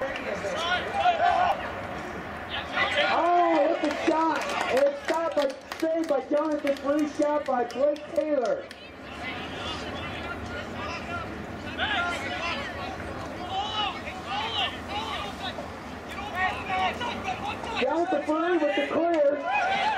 Oh, what a shot! And it's stopped by, saved by Johnathan Ferree, shot by Blake Taylor. Johnathan Ferree with the clear.